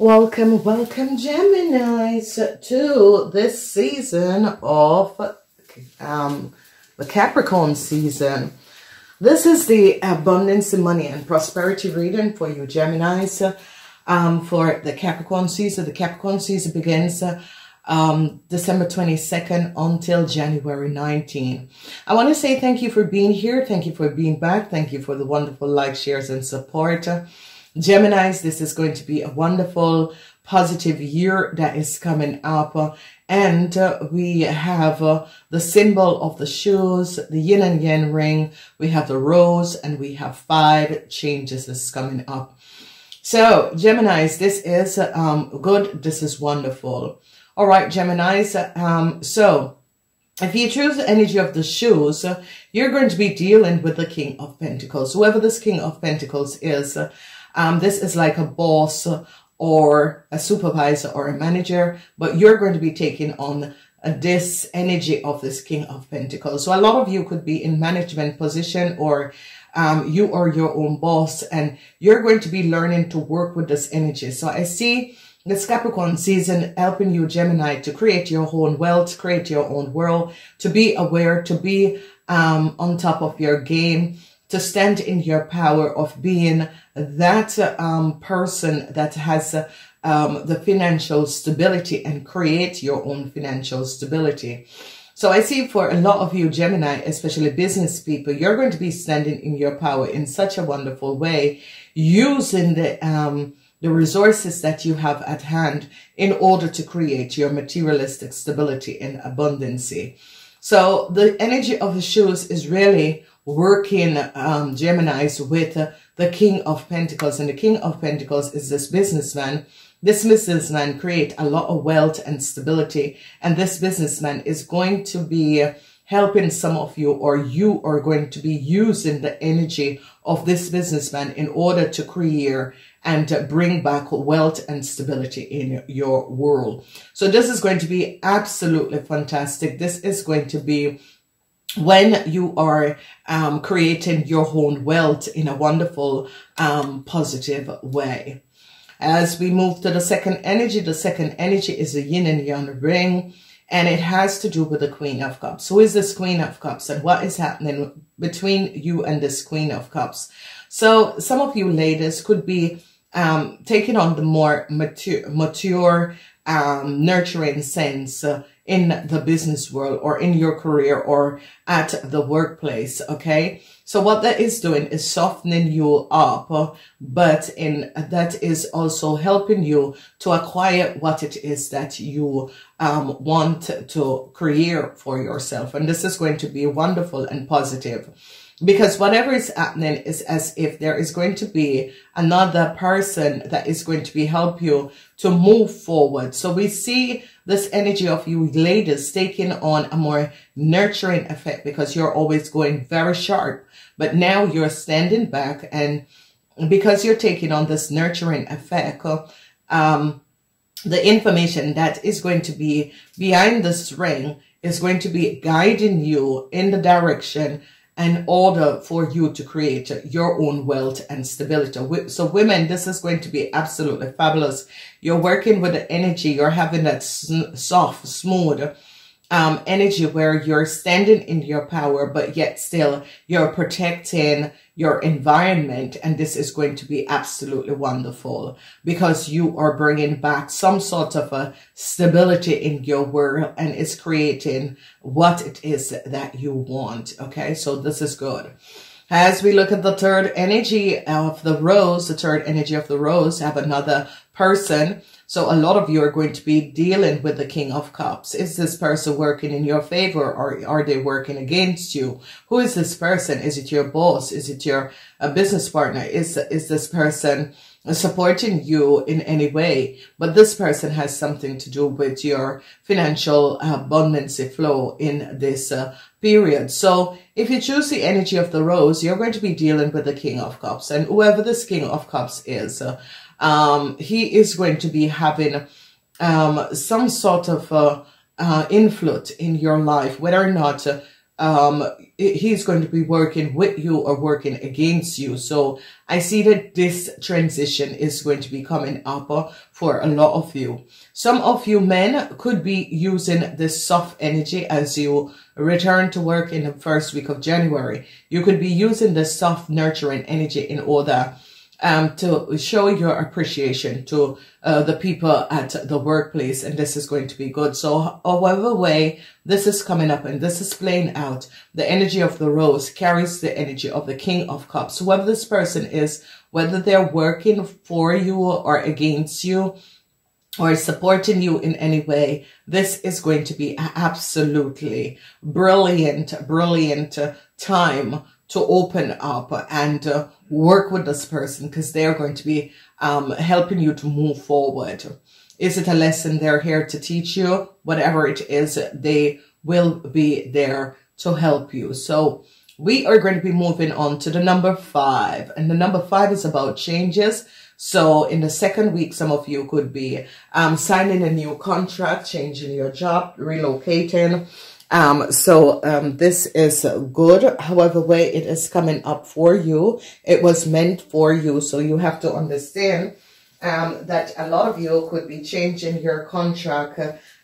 Welcome, welcome, Geminis, to this season of um, the Capricorn season. This is the abundance of money and prosperity reading for you, Geminis, um, for the Capricorn season. The Capricorn season begins uh, um, December 22nd until January 19. I want to say thank you for being here. Thank you for being back. Thank you for the wonderful likes, shares, and support. Geminis, this is going to be a wonderful, positive year that is coming up. And uh, we have uh, the symbol of the shoes, the yin and yang ring. We have the rose and we have five changes that's coming up. So Geminis, this is um, good. This is wonderful. All right, Geminis. Um, so if you choose the energy of the shoes, you're going to be dealing with the King of Pentacles. Whoever this King of Pentacles is, um, this is like a boss or a supervisor or a manager, but you're going to be taking on this energy of this King of Pentacles. So a lot of you could be in management position or um, you are your own boss and you're going to be learning to work with this energy. So I see this Capricorn season helping you, Gemini, to create your own wealth, create your own world, to be aware, to be um, on top of your game, to stand in your power of being that um, person that has um, the financial stability and create your own financial stability. So I see for a lot of you Gemini, especially business people, you're going to be standing in your power in such a wonderful way, using the, um, the resources that you have at hand in order to create your materialistic stability and abundancy. So the energy of the shoes is really working um, Geminis with uh, the King of Pentacles. And the King of Pentacles is this businessman. This businessman create a lot of wealth and stability. And this businessman is going to be helping some of you or you are going to be using the energy of this businessman in order to create and bring back wealth and stability in your world. So this is going to be absolutely fantastic. This is going to be when you are um, creating your own wealth in a wonderful, um, positive way. As we move to the second energy, the second energy is the yin and yang ring, and it has to do with the Queen of Cups. Who is this Queen of Cups and what is happening between you and this Queen of Cups? So some of you ladies could be um, taking on the more mature, mature um, nurturing sense uh, in the business world or in your career or at the workplace. Okay. So what that is doing is softening you up, but in that is also helping you to acquire what it is that you um, want to create for yourself. And this is going to be wonderful and positive because whatever is happening is as if there is going to be another person that is going to be help you to move forward. So we see this energy of you ladies taking on a more nurturing effect because you're always going very sharp, but now you're standing back and because you're taking on this nurturing effect, um, the information that is going to be behind this ring is going to be guiding you in the direction in order for you to create your own wealth and stability. So women, this is going to be absolutely fabulous. You're working with the energy. You're having that soft, smooth, um, energy where you're standing in your power, but yet still you're protecting your environment. And this is going to be absolutely wonderful because you are bringing back some sort of a stability in your world and it's creating what it is that you want. Okay. So this is good. As we look at the third energy of the rose, the third energy of the rose, have another person so a lot of you are going to be dealing with the King of Cups. Is this person working in your favor or are they working against you? Who is this person? Is it your boss? Is it your a business partner? Is, is this person supporting you in any way? But this person has something to do with your financial abundance flow in this uh, period. So if you choose the energy of the rose, you're going to be dealing with the King of Cups. And whoever this King of Cups is, uh, um, he is going to be having um, some sort of uh, uh, influence in your life, whether or not um, he's going to be working with you or working against you. So I see that this transition is going to be coming up for a lot of you. Some of you men could be using this soft energy as you return to work in the first week of January. You could be using the soft nurturing energy in order um, to show your appreciation to uh, the people at the workplace. And this is going to be good. So however way this is coming up and this is playing out, the energy of the rose carries the energy of the king of cups. Whoever this person is, whether they're working for you or against you, or supporting you in any way, this is going to be absolutely brilliant, brilliant time to open up and uh, work with this person because they're going to be um, helping you to move forward. Is it a lesson they're here to teach you? Whatever it is, they will be there to help you. So we are going to be moving on to the number five. And the number five is about changes. So in the second week, some of you could be um, signing a new contract, changing your job, relocating, um, so um, this is good. However way it is coming up for you, it was meant for you. So you have to understand um, that a lot of you could be changing your contract,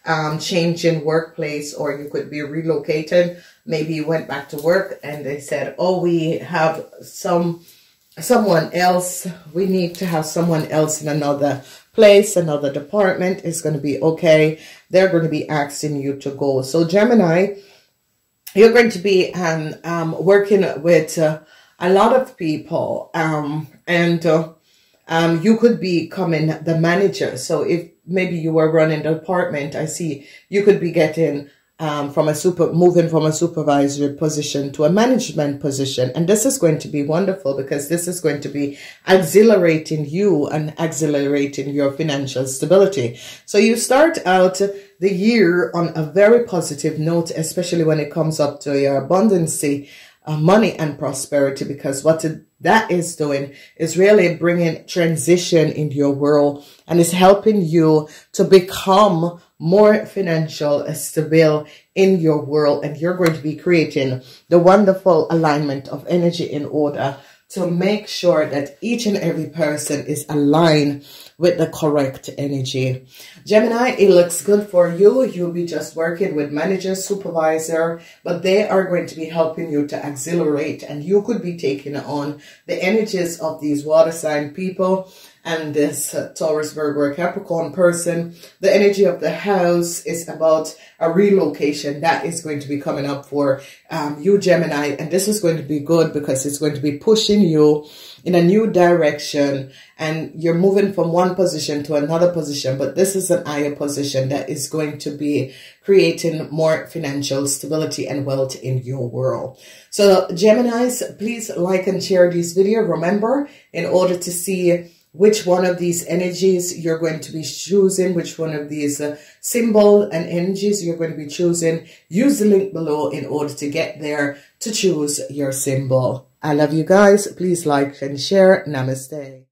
um, changing workplace, or you could be relocated. Maybe you went back to work and they said, oh, we have some someone else. We need to have someone else in another place, another department is going to be okay. They're going to be asking you to go. So Gemini, you're going to be um, um, working with uh, a lot of people um, and uh, um, you could be coming the manager. So if maybe you were running the department, I see you could be getting um, from a super, moving from a supervisory position to a management position. And this is going to be wonderful because this is going to be exhilarating you and accelerating your financial stability. So you start out the year on a very positive note, especially when it comes up to your abundancy, uh, money and prosperity, because what that is doing is really bringing transition into your world and is helping you to become more financial uh, stable in your world and you're going to be creating the wonderful alignment of energy in order to make sure that each and every person is aligned with the correct energy. Gemini, it looks good for you. You'll be just working with manager, supervisor, but they are going to be helping you to accelerate and you could be taking on the energies of these water sign people and this uh, Taurus, Virgo, Capricorn person. The energy of the house is about a relocation that is going to be coming up for um, you, Gemini. And this is going to be good because it's going to be pushing you in a new direction and you're moving from one position to another position. But this is an higher position that is going to be creating more financial stability and wealth in your world. So Geminis, please like and share this video. Remember, in order to see which one of these energies you're going to be choosing, which one of these uh, symbol and energies you're going to be choosing. Use the link below in order to get there to choose your symbol. I love you guys. Please like and share. Namaste.